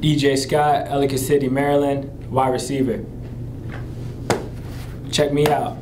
EJ Scott, Ellicott City, Maryland, wide receiver. Check me out.